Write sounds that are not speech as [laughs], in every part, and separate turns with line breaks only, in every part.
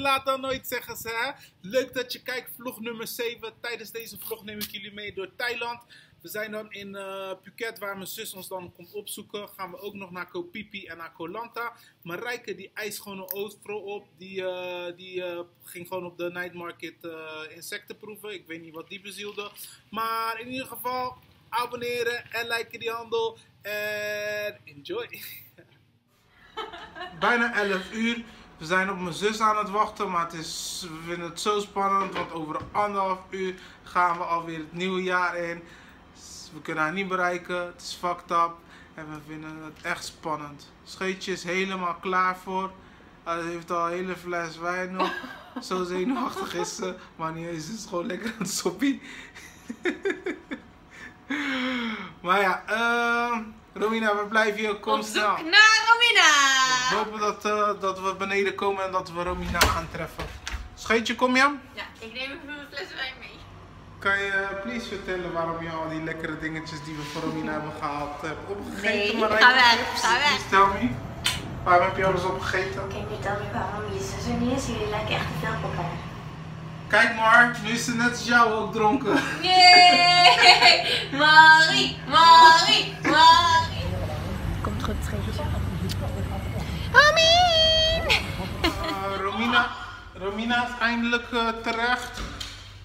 laat dan nooit, zeggen ze. Hè? Leuk dat je kijkt, vlog nummer 7. Tijdens deze vlog neem ik jullie mee door Thailand. We zijn dan in eh, Phuket, waar mijn zus ons dan komt opzoeken. Gaan we ook nog naar Koh Phi en naar Koh Lanta. Marijke, die eist gewoon een op. Die, eh, die eh, ging gewoon op de night market insecten proeven. Ik weet niet wat die bezielde. Maar in ieder geval, abonneren en liken die handel. En enjoy. Bijna 11 uur. We zijn op mijn zus aan het wachten, maar het is, we vinden het zo spannend, want over anderhalf uur gaan we alweer het nieuwe jaar in. We kunnen haar niet bereiken, het is fucked up en we vinden het echt spannend. Scheetje is helemaal klaar voor. Hij heeft al een hele fles wijn nog. [laughs] Zo zenuwachtig is ze, maar niet eens, ze is gewoon lekker aan het soppie. [laughs] maar ja, ehm Romina, we blijven hier, kom
Op
snel.
zoek naar Romina!
We hopen dat, eh, dat we beneden komen en dat we Romina gaan treffen. Scheetje, kom je?
Ja, ik neem even mijn fles wijn mee.
Kan je eh, please vertellen waarom je al die lekkere dingetjes die we voor Romina hebben gehaald hebt opgegeten?
Nee, ga weg, ga weg.
Please tell me. Waarom heb je alles opgegeten?
Ik weet alweer waarom je er niet is. Jullie lijken echt te veel op elkaar.
Kijk maar, nu is ze net als jou ook dronken.
Nee! [laughs] Marie, Marie, Marie!
Goed.
Eh, Romina, Romina is eindelijk eh, terecht.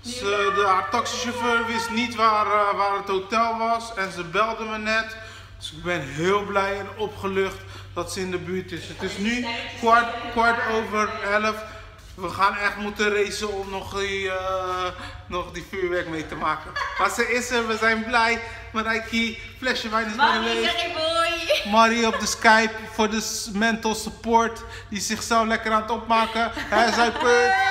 Ze, de, haar taxichauffeur wist niet waar, eh, waar het hotel was en ze belde me net. Dus ik ben heel blij en opgelucht dat ze in de buurt is. Het is nu kwart, kwart over elf. We gaan echt moeten racen om nog die, eh, nog die vuurwerk mee te maken. Maar ze is er, we zijn blij. Marijke, flesje wijn is
Marie,
leeg. Marie op de Skype voor de mental support. Die zichzelf lekker aan het opmaken. Hij zei put.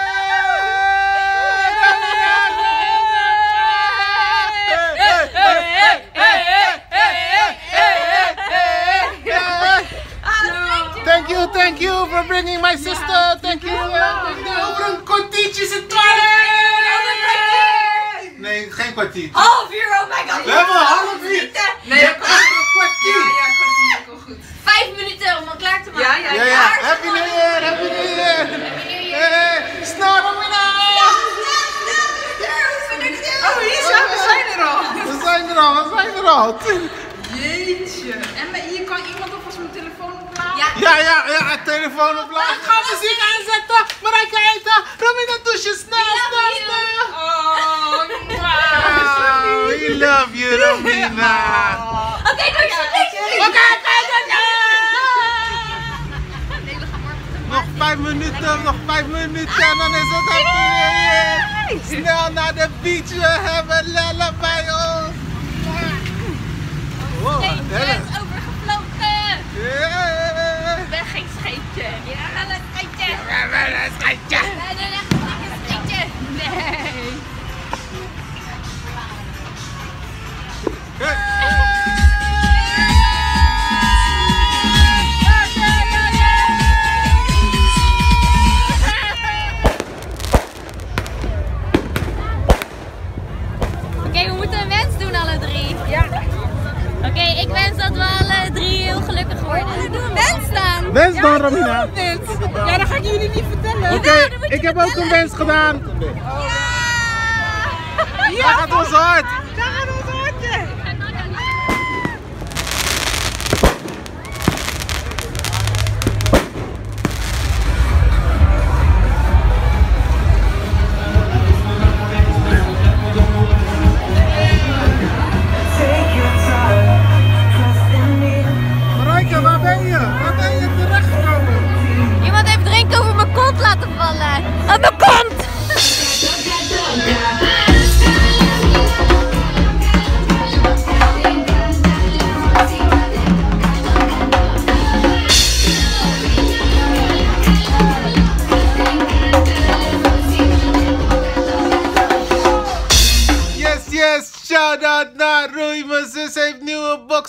Thank you, thank you for bringing my sister. Thank you. Thank you. Over een kwartiertje is het klaar. Nee, geen kwartier.
Half
telefoon
op laag. Ga muziek aanzetten. Marijke eten. Romina douche, snel, snel, snel.
Oh, wauw.
we love you, Romina. [laughs]
Oké, doe je
Oké, Nog vijf minuten, nog vijf minuten en dan is het happy. Snel naar de beach, we hebben Lelle bij ons. Wow,
worden. Wens dan.
Wens dan, Romina.
Ja, dat ga ik jullie niet vertellen.
Oké, ik heb ook een wens gedaan. Daar gaat ons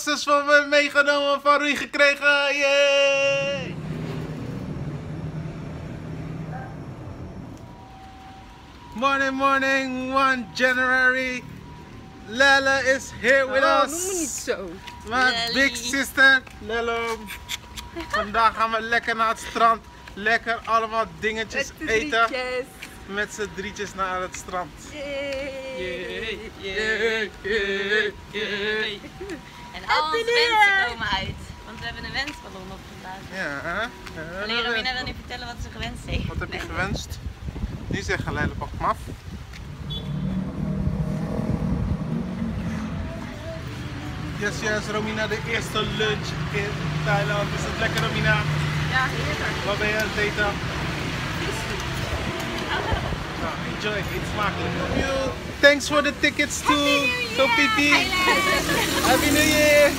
boxes van me meegenomen van Roei gekregen. Yay! Morning, morning, 1 January. Lelle is here with
Oh,
us.
noem me niet zo.
Mijn big sister, Lelle. Vandaag gaan we lekker naar het strand. Lekker allemaal dingetjes
Met
eten.
drietjes.
Met z'n drietjes naar het strand.
Yay.
En al onze wensen komen uit. Want we hebben een wensballon opgeblazen.
Ja, hè?
Alleen Romina wil nu vertellen wat ze gewenst heeft.
Wat heb je gewenst? Niet zeggen, Leila, pak hem af. Yes, yes, Romina, de eerste lunch in Thailand. Is het lekker, Romina?
Ja, heerlijk.
Wat ben je aan het eten? Nou, enjoy, eet smakelijk. Thanks for the tickets to So Pipi. Happy New Year!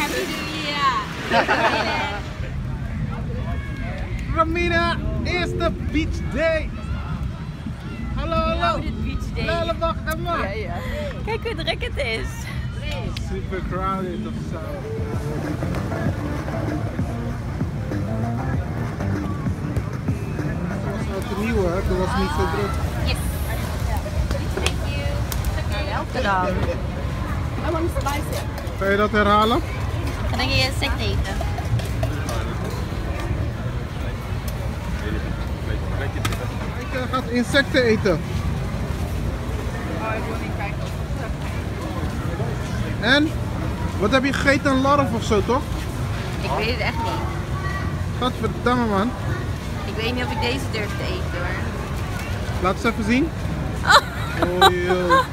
Romina, eerste beach day. Hallo, hallo.
beach day.
Leila, wacht even.
Ja, ja.
Kijk hoe druk het is.
Super crowded of zo. Het was en nieuw hè, dat was niet zo druk.
Yes. Thank dan?
Kan je dat herhalen?
Dan denk je je sect eten.
Ik eh, ga insecten eten.
Oh, ik wil niet kijken.
En? Wat heb je gegeten? Een larf of zo toch?
Ik weet het echt niet.
Gadverdamme man.
Ik weet niet of ik deze durf te eten hoor.
Laat eens even zien. [laughs] Oh joh.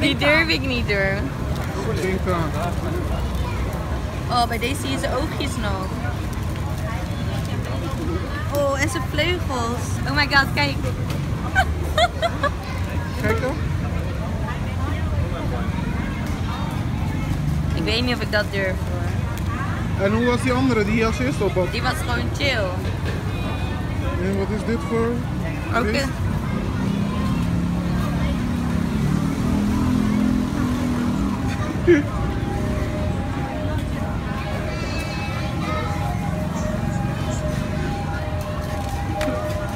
Die durf ik niet
aan.
Oh, bij deze zie je zijn oogjes nog. Oh, en zijn vleugels. Oh my god, kijk.
Kijk dan.
Ik weet niet of ik dat durf hoor.
En hoe was die andere die je als eerste op had?
Die was gewoon chill.
En wat is dit voor? Vis? [laughs]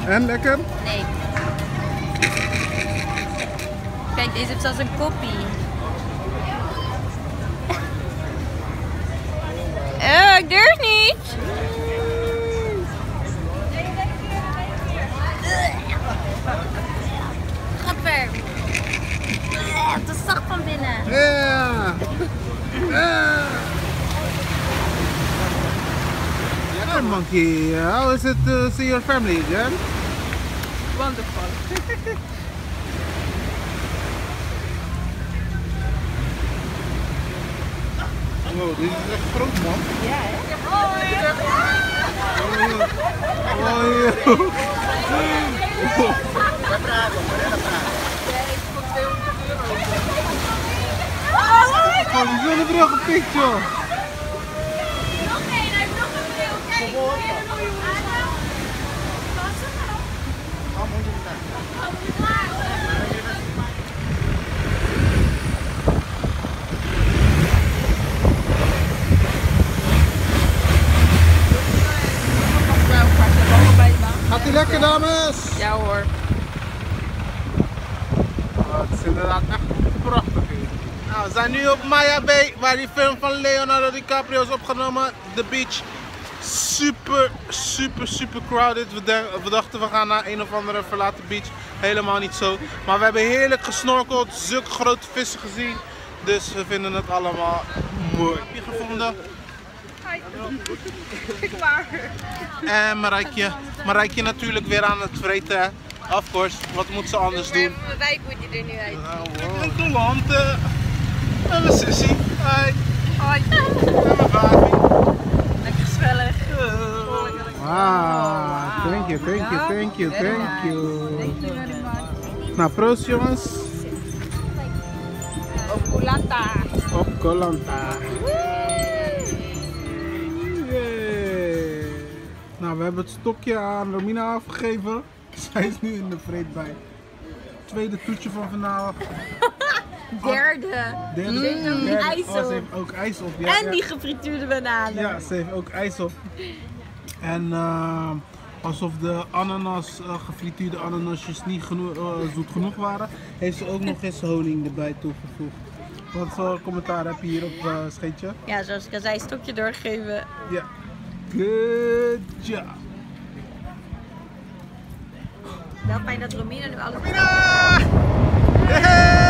En lekker?
Nee. Kijk, deze heeft zelfs een koppie. [laughs] Eh, ik durf niet. Eh, [laughs] Het is zacht van binnen.
Yeah! Yeah! Monkey, how is it to see your family again?
Wonderful.
Wow, dit is echt groot man.
Ja, hè?
Oh, joh. Oh, die zonnebril gepikt joh. Gaat ie lekker dames?
Ja hoor.
Oh, het is inderdaad echt prachtig hier. Nou, we zijn nu op Maya Bay, waar die film van Leonardo DiCaprio is opgenomen. The Beach. Super, super, super crowded. We, dachten we gaan naar een of andere verlaten beach. Helemaal niet zo. Maar we hebben heerlijk gesnorkeld, zulke grote vissen gezien. Dus we vinden het allemaal mooi. Heb je gevonden?
Klaar.
En Marijkje. Marijkje natuurlijk weer aan het vreten. hè. Of course, wat moet ze anders doen?
Mijn wijk moet je er nu uit.
Nou, wow. En mijn sissy. Hi.
Hoi.
En mijn baby.
Lekker gezellig.
Ah, thank you, thank you, thank you, thank you.
Thank you very much.
Nou, proost jongens.
Op Kulata.
Op Kolanta. Yay. Nou, we hebben het stokje aan Romina afgegeven. [laughs] Zij is nu in de vreedbij. Tweede toetje van vandaag.
Derde.
Derde,
Mm,
derde.
ijs
Oh, ze
op.
heeft ook ijs op. Ja,
En
ja.
die gefrituurde bananen.
Ja, ze heeft ook ijs op. En eh, alsof de ananas, eh, gefrituurde ananasjes niet geno- eh, zoet genoeg waren, heeft ze ook nog eens honing erbij toegevoegd. Wat voor commentaar heb je hierop, uh, Scheetje?
Ja, zoals ik al zei, stokje doorgeven.
Ja. Good job.
Wel fijn dat Romina nu alles...
Romina! Hey!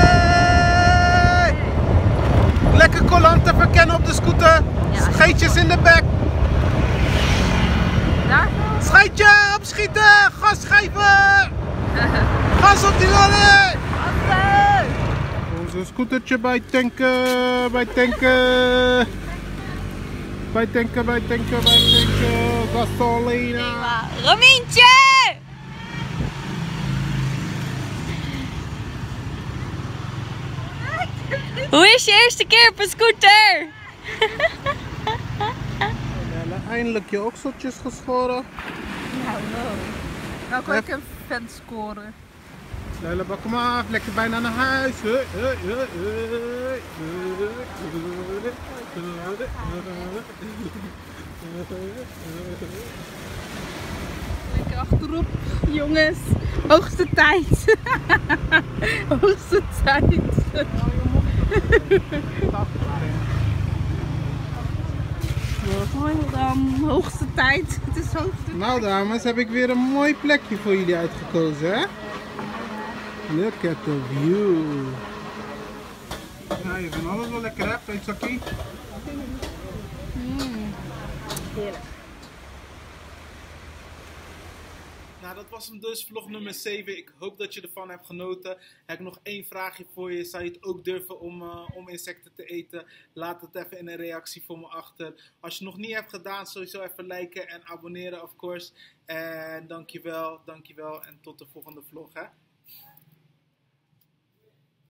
Lekker te verkennen op de scooter. Scheetjes in de bek. Scheetje, opschieten! Gas geven! [laughs] Gas op die lolly! Onze scootertje bij tanken, bij tanken. Bij tanken, bij tanken, bij tanken. Gasolina.
Romientje! Hoe is je eerste keer op een scooter?
Eindelijk je okseltjes geschoren.
Nou kan ik een vent scoren.
Leila, bak hem af. Lekker bijna naar huis.
Lekker achterop, jongens. Hoogste tijd. [laughs] Hoogste tijd. Dan, hoogste tijd. Het is hoogste
Nou dames, heb ik weer een mooi plekje voor jullie uitgekozen, hè? Look at the view. Ja, je vindt alles wel lekker, hè, Peetsakkie?
Heerlijk.
Nou, dat was hem dus, vlog nummer 7. Ik hoop dat je ervan hebt genoten. Heb ik nog één vraagje voor je. Zou je het ook durven om, eh, om insecten te eten? Laat het even in een reactie voor me achter. Als je het nog niet hebt gedaan, sowieso even liken en abonneren, of course. En dankjewel, dankjewel en tot de volgende vlog, hè.